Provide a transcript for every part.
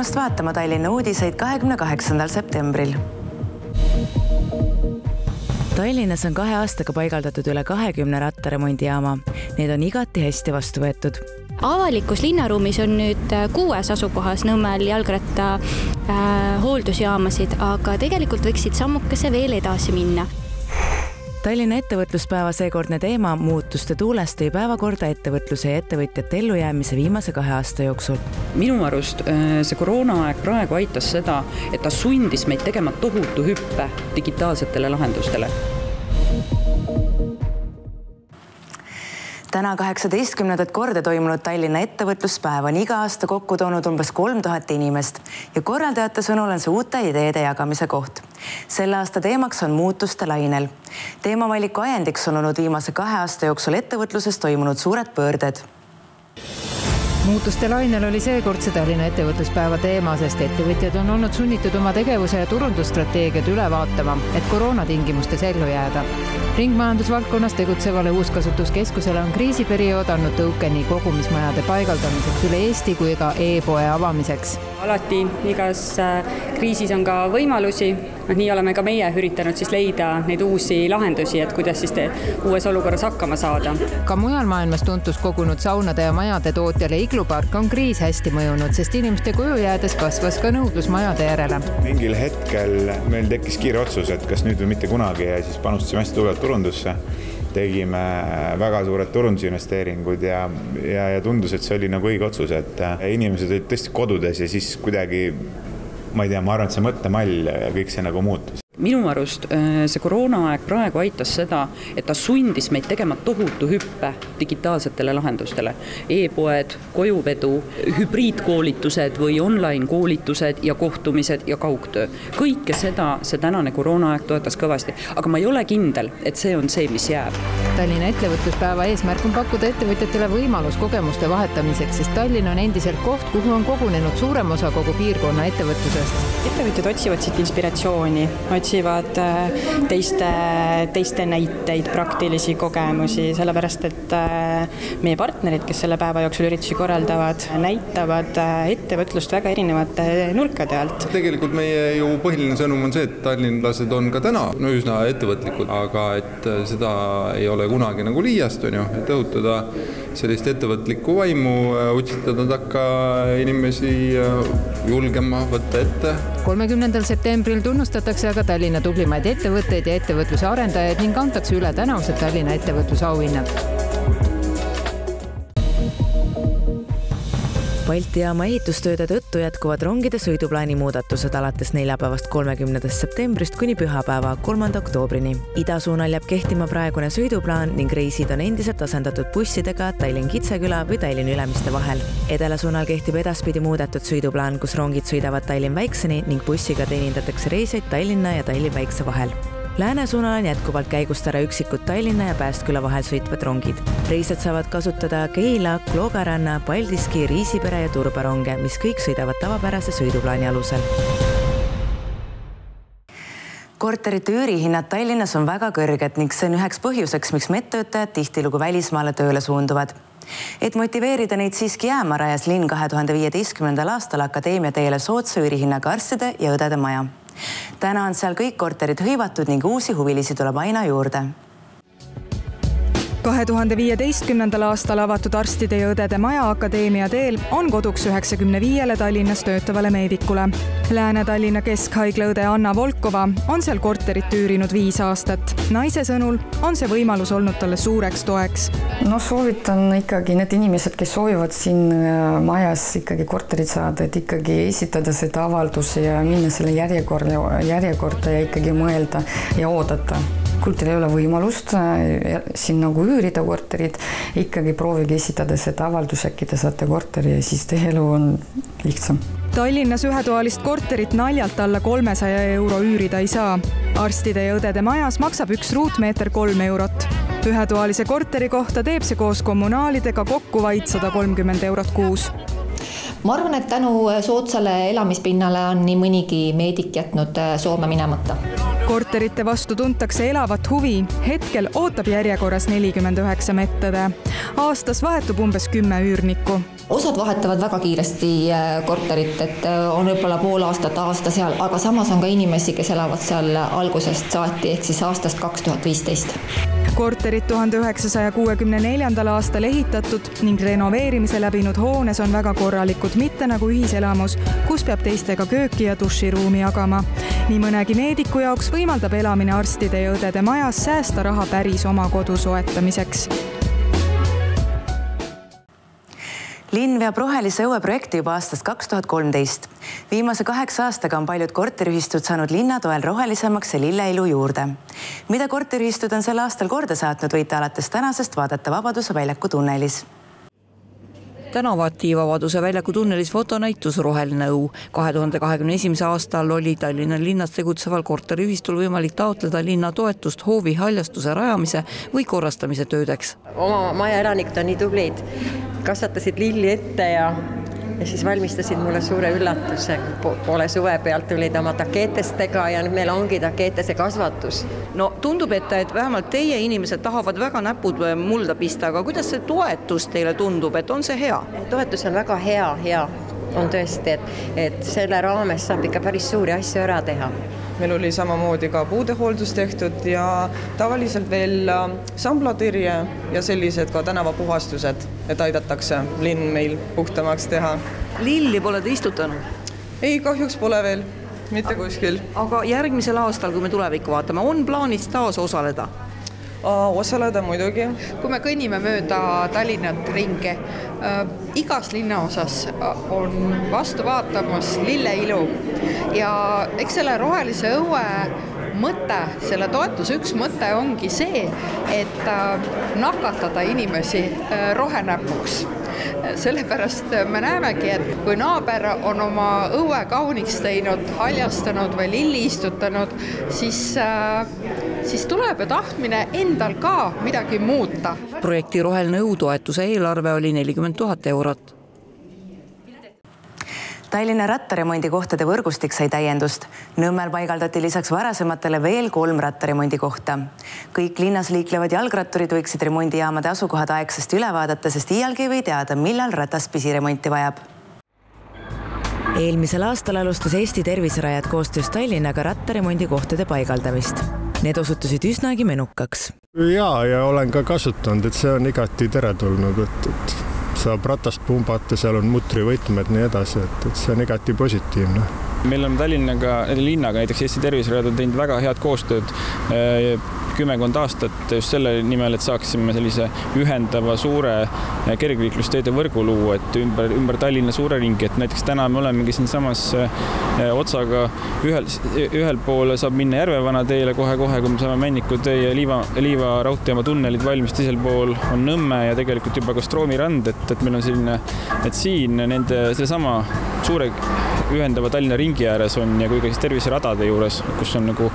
tulemast vaatama Tallinna uudiseid kahekümne kaheksandal septembril. Tallinnas on kahe aastaga paigaldatud üle kahekümne rattaremondijaama. Need on igati hästi vastu võetud avalikus linnaruumis on nüüd kuues asukohas Nõmmel jalgratta äh, hooldusjaamasid, aga tegelikult võiksid sammukese veel edasi minna Tallinna ettevõtluspäeva seekordne teema muutuste tuules tõi päevakorda ettevõtluse ja ettevõtjate ellujäämise viimase kahe aasta jooksul. minu arust äh, see koroonaaeg praegu aitas seda, et ta sundis meid tegema tohutu hüppe digitaalsetele lahendustele täna kaheksateistkümnendat korda toimunud Tallinna ettevõtluspäev on iga aasta kokku toonud umbes kolm tuhat inimest ja korraldajate sõnul on see uute ideede jagamise koht. selle aasta teemaks on muutuste lainel. teemavaliku ajendiks on olnud viimase kahe aasta jooksul ettevõtluses toimunud suured pöörded muutuste lainel oli seekordse Tallinna ettevõtluspäeva teema, sest ettevõtjad on olnud sunnitud oma tegevuse ja turundusstrateegiad üle vaatama, et koroona tingimustes ellu jääda. ringmajandusvaldkonnas tegutsevale uuskasutuskeskusele on kriisiperiood andnud tõuke nii kogumismajade paigaldamiseks üle Eesti kui ka e-poe avamiseks. alati igas äh, kriisis on ka võimalusi, noh nii oleme ka meie üritanud siis leida neid uusi lahendusi, et kuidas siis uues olukorras hakkama saada. ka mujal maailmas tuntus kogunud saunade ja majade tootjale iglupark on kriis hästi mõjunud, sest inimeste koju jäädes kasvas ka nõudlus majade järele. mingil hetkel meil tekkis kiire otsus, et kas nüüd või mitte kunagi ja siis panustasime hästi tugevalt turundusse tegime väga suured turundusinvesteeringud ja, ja, ja tundus, et see oli nagu õige otsus, et inimesed olid tõesti kodudes ja siis kuidagi ma ei tea, ma arvan, et see mõttemall ja kõik see nagu muutus minu arust äh, see koroonaaeg praegu aitas seda, et ta sundis meid tegema tohutu hüppe digitaalsetele lahendustele e. e-poed, kojuvedu, hübriidkoolitused või online koolitused ja kohtumised ja kaugtöö. kõike seda see tänane koroonaaeg toetas kõvasti, aga ma ei ole kindel, et see on see, mis jääb. Tallinna ettevõtluspäeva eesmärk on pakkuda ettevõtjatele võimalus kogemuste vahetamiseks, sest Tallinn on endiselt koht, kuhu on kogunenud suurem osa kogu piirkonna ettevõtlusest. ettevõtjad otsivad siit inspiratsiooni, otsivad äh, teiste, teiste näiteid, praktilisi kogemusi, sellepärast et äh, meie partnerid, kes selle päeva jooksul üritusi korraldavad, näitavad äh, ettevõtlust väga erinevate nurkade alt. tegelikult meie ju põhiline sõnum on see, et tallinlased on ka täna no üsna ettevõtlikud, aga et seda ei ole kunagi nagu liiast, on ju, et õhutada sellist ettevõtlikku vaimu, utsitada takka inimesi julgema võtta ette. kolmekümnendal septembril tunnustatakse aga Tallinna tublimaid ettevõtteid ja ettevõtluse arendajaid ning antakse üle tänavused Tallinna ettevõtlusauhinnad Balti jaama ehitustööde tõttu jätkuvad rongide sõiduplaani muudatused alates neljapäevast, kolmekümnendast septembrist kuni pühapäeva, kolmanda oktoobrini. idasuunal jääb kehtima praegune sõiduplaan ning reisid on endiselt asendatud bussidega Tallinn-Kitseküla või Tallinn Ülemiste vahel. edelasuunal kehtib edaspidi muudetud sõiduplaan, kus rongid sõidavad Tallinn-Väikseni ning bussiga teenindatakse reisijaid Tallinna ja Tallinn-Väikse vahel lääne suunal on jätkuvalt käigust ära üksikud Tallinna ja Päästküla vahel sõitvad rongid. reisijad saavad kasutada Keila, Kloogaranna, Paldiski, Riisipere ja Turba ronge, mis kõik sõidavad tavapärase sõiduplaani alusel korterite üürihinnad Tallinnas on väga kõrged ning see on üheks põhjuseks, miks medtöötajad tihtilugu välismaale tööle suunduvad. et motiveerida neid siiski jääma, rajas linn kahe tuhande viieteistkümnendal aastal Akadeemia teele soodsa üürihinnaga arstide ja õdede maja täna on seal kõik korterid hõivatud ning uusi huvilisi tuleb aina juurde kahe tuhande viieteistkümnendal aastal avatud Arstide ja Õdede Maja Akadeemia teel on koduks üheksakümne viiele Tallinnas töötavale meedikule. Lääne-Tallinna Keskhaigla õde Anna Volkova on seal korterit üürinud viis aastat. naise sõnul on see võimalus olnud talle suureks toeks. no soovitan ikkagi need inimesed, kes soovivad siin äh, majas ikkagi korterit saada, et ikkagi esitada seda avalduse ja minna selle järjekorda, järjekorda ja ikkagi mõelda ja oodata kui teil ei ole võimalust äh, siin nagu üürida korterit, ikkagi proovige esitada seda avaldus, äkki te saate korteri ja siis teie elu on lihtsam. Tallinnas ühetoalist korterit naljalt alla kolmesaja euro üürida ei saa. arstide ja õdede majas maksab üks ruutmeeter kolm eurot. ühetoalise korteri kohta teeb see koos kommunaalidega kokku vaid sada kolmkümmend eurot kuus ma arvan, et tänu soodsale elamispinnale on nii mõnigi meedik jätnud Soome minemata korterite vastu tuntakse elavat huvi. hetkel ootab järjekorras nelikümmend üheksa medõde. aastas vahetub umbes kümme üürnikku osad vahetavad väga kiiresti korterit, et on võib-olla pool aastat, aasta seal, aga samas on ka inimesi, kes elavad seal algusest saati ehk siis aastast kaks tuhat viisteist korterid tuhande üheksasaja kuuekümne neljandal aastal ehitatud ning renoveerimise läbinud hoones on väga korralikud, mitte nagu ühiselamus, kus peab teistega kööki ja duširuumi jagama. nii mõnegi meediku jaoks võimaldab elamine arstide ja õdede majas säästa raha päris oma kodu soetamiseks linn veab rohelise õue projekti juba aastast kaks tuhat kolmteist. viimase kaheksa aastaga on paljud korteriühistud saanud linna toel rohelisemaks ja lilleilu juurde. mida korteriühistud on sel aastal korda saatnud, võite alates tänasest vaadata Vabaduse väljaku tunnelis tänavati Vabaduse väljaku tunnelis fotonäitus Roheline õu. kahe tuhande kahekümne esimese aastal oli Tallinna linnas tegutseval korteriühistul võimalik taotleda linna toetust hoovi haljastuse rajamise või korrastamise töödeks. oma maja elanikud on nii tublid, kasvatasid lilli ette ja ja siis valmistasid mulle suure üllatuse, poole suve pealt tulid oma takeetestega ja nüüd meil ongi takeetese kasvatus. no tundub, et, et vähemalt teie inimesed tahavad väga näpud mulda pista, aga kuidas see toetus teile tundub, et on see hea? toetus on väga hea, hea on tõesti, et, et selle raames saab ikka päris suuri asju ära teha meil oli samamoodi ka puudehooldus tehtud ja tavaliselt veel äh, samblatõrje ja sellised ka tänavapuhastused, et aidatakse linn meil puhtamaks teha. lilli pole te istutanud? ei, kahjuks pole veel, mitte kuskil. aga järgmisel aastal, kui me tulevikku vaatame, on plaanis taas osaleda? Osaleda muidugi. kui me kõnnime mööda Tallinnat ringi äh,, igas linnaosas on vastu vaatamas lilleilu ja eks selle rohelise õue mõte, selle toetuse üks mõte ongi see, et äh, nakatada inimesi äh, rohenäpuks sellepärast me näemegi, et kui naaber on oma õue kauniks teinud, haljastanud või lilli istutanud, siis, äh, siis tuleb ju tahtmine endal ka midagi muuta. projekti Roheline õu toetuse eelarve oli nelikümmend tuhat eurot Tallinna rattaremondi võrgustik sai täiendust. Nõmmel paigaldati lisaks varasematele veel kolm rattaremondi kohta. kõik linnas liiklevad jalgratturid võiksid remondijaamade asukohad aegsasti üle vaadata, sest iialgi ei või teada, millal ratas pisiremonti vajab eelmisel aastal alustas Eesti Terviserajad koostöös Tallinnaga rattaremondi kohtade paigaldamist. Need osutusid üsnagi menukaks. ja, ja olen ka kasutanud, et see on igati teretulnud, et, et saab ratast pumbata, seal on mutrivõtmed, nii edasi, et, et see on igati positiivne. meil on Tallinnaga, linnaga näiteks Eesti Terviserajad on teinud väga head koostööd kümmekond aastat just selle nimel, et saaksime sellise ühendava suure kergliiklusteede võrgu luua, et ümber, ümber Tallinna suure ringi, et näiteks täna me olemegi siinsamas eh, otsaga ühel, ühel pool saab minna Järvevana teele kohe-kohe, kui me saame Männiku tee ja Liiva, Liiva raudteejaama tunnelid valmis, teisel pool on Nõmme ja tegelikult juba ka Stroomi rand, et, et meil on selline, et siin nende, sellesama suure ühendava Tallinna ringi ääres on ja kui ka siis terviseradade juures, kus on nagu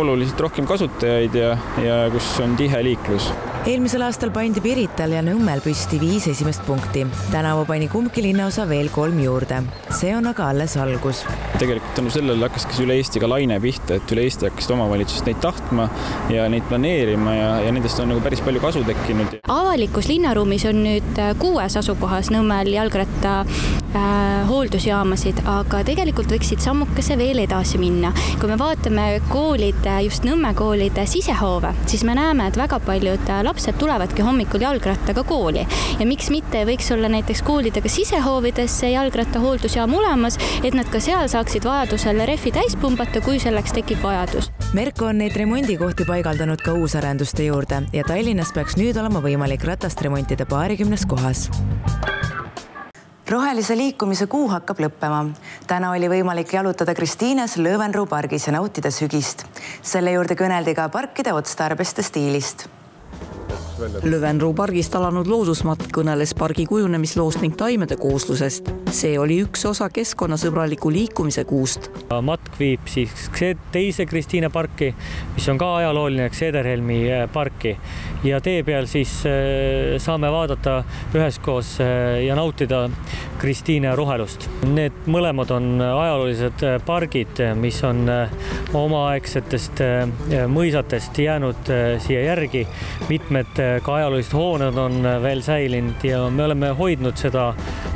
oluliselt rohkem kasutajaid ja, ja kus on tihe liiklus eelmisel aastal pandi Pirital ja Nõmmel püsti viis esimest punkti. tänavu pani kumbki linnaosa veel kolm juurde. see on aga alles algus. tegelikult tänu sellele hakkaski üle Eesti ka laine pihta, et üle Eesti hakkasid omavalitsused neid tahtma ja neid planeerima ja, ja nendest on nagu päris palju kasu tekkinud. avalikus linnaruumis on nüüd äh, kuues asukohas Nõmmel jalgratta äh, hooldusjaamasid, aga tegelikult võiksid sammukese veel edasi minna. kui me vaatame koolide, just Nõmme koolide sisehoove, siis me näeme, et väga paljud äh, lapsed tulevadki hommikul jalgrattaga kooli ja miks mitte võiks olla näiteks koolidega sisehoovides see jalgrattahooldusjaam olemas, et nad ka seal saaksid vajadusel rehvi täis pumbata, kui selleks tekib vajadus. Merko on neid remondikohti paigaldanud ka uusarenduste juurde ja Tallinnas peaks nüüd olema võimalik ratast remontida paarikümnes kohas rohelise liikumise kuu hakkab lõppema. täna oli võimalik jalutada Kristiines Löwenruu pargis ja nautida sügist. selle juurde kõneldi ka parkide otstarbest ja stiilist Lövenruu pargist alanud loodusmatk kõneles pargi kujunemisloost ning taimede kooslusest. see oli üks osa keskkonnasõbraliku liikumise kuust. matk viib siis teise Kristiine parki, mis on ka ajalooline Cederhelmi äh, parki ja tee peal siis äh, saame vaadata üheskoos äh, ja nautida Kristiine rohelust. Need mõlemad on ajaloolised pargid, mis on omaaegsetest mõisatest jäänud siia järgi. mitmed ka ajaloolised hooned on veel säilinud ja me oleme hoidnud seda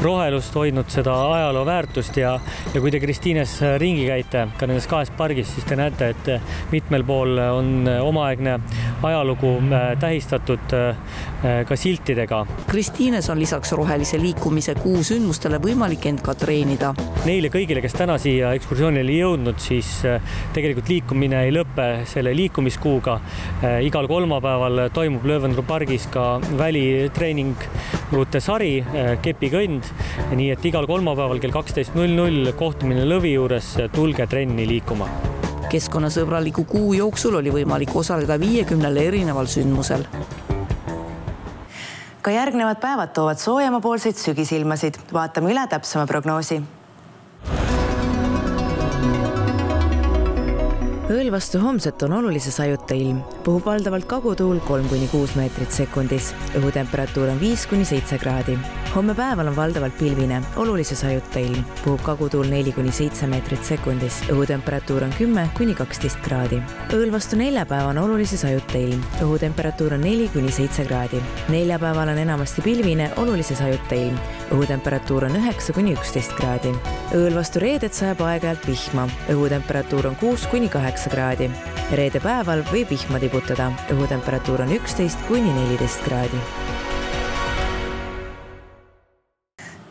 rohelust, hoidnud seda ajaloo väärtust ja, ja kui te Kristiines ringi käite, ka nendes kahes pargis, siis te näete, et mitmel pool on omaaegne ajalugu tähistatud ka siltidega. Kristiines on lisaks rohelise liikumise kuu sündmustele võimalik end ka treenida. Neile kõigile, kes täna siia ekskursioonile ei jõudnud, siis tegelikult liikumine ei lõpe selle liikumiskuuga. igal kolmapäeval toimub Löwenru pargis ka välitreeningute sari kepikõnd, nii et igal kolmapäeval kell kaksteist null null kohtumine Lõvi juures, tulge trenni liikuma keskkonnasõbraliku kuu jooksul oli võimalik osaleda viiekümnel erineval sündmusel. ka järgnevad päevad toovad soojemapoolseid sügisilmasid, vaatame üle täpsema prognoosi. Ööl vastu homset on olulise sajuta ilm, puhub valdavalt kagutuul kolm kuni kuus meetrit sekundis, õhutemperatuur on viis kuni seitse kraadi. homme päeval on valdavalt pilvine, olulise sajuta ilm, puhub kagutuul neli kuni seitse meetrit sekundis, õhutemperatuur on kümme kuni kaksteist kraadi. ööl vastu neljapäeva on olulise sajuta ilm, õhutemperatuur on neli kuni seitse kraadi. neljapäeval on enamasti pilvine, olulise sajuta ilm, õhutemperatuur on üheksa kuni üksteist kraadi. ööl vastu reedet sajab aeg-ajalt vihma, õhutemperatuur on kuus kuni kaheksa kraadi. reede päeval võib vihma tibutada, õhutemperatuur on üksteist kuni neliteist kraadi.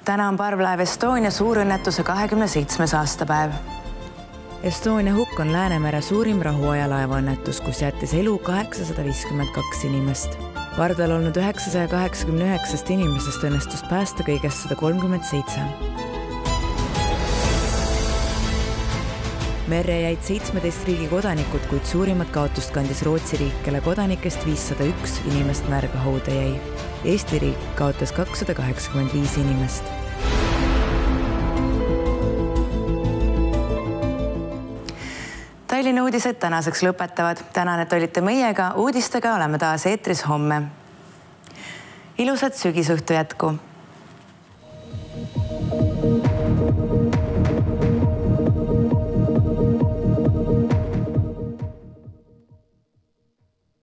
täna on parvlaev Estonia suurõnnetuse kahekümne seitsmes aastapäev. Estonia hukk on Läänemere suurim rahuaja laevaõnnetus, kus jättis elu kaheksasada viiskümmend kaks inimest. pardal olnud üheksasaja kaheksakümne üheksast inimesest õnnestus päästa kõigest sada kolmkümmend seitse merre jäid seitsmeteist riigi kodanikud, kuid suurimat kaotust kandis Rootsi riik, kelle kodanikest viissada üks inimest märga hauda jäi. Eesti riik kaotas kakssada kaheksakümmend viis inimest. Tallinna uudised tänaseks lõpetavad. tänan, et olite meiega. uudistega oleme taas eetris homme. ilusat sügisõhtu jätku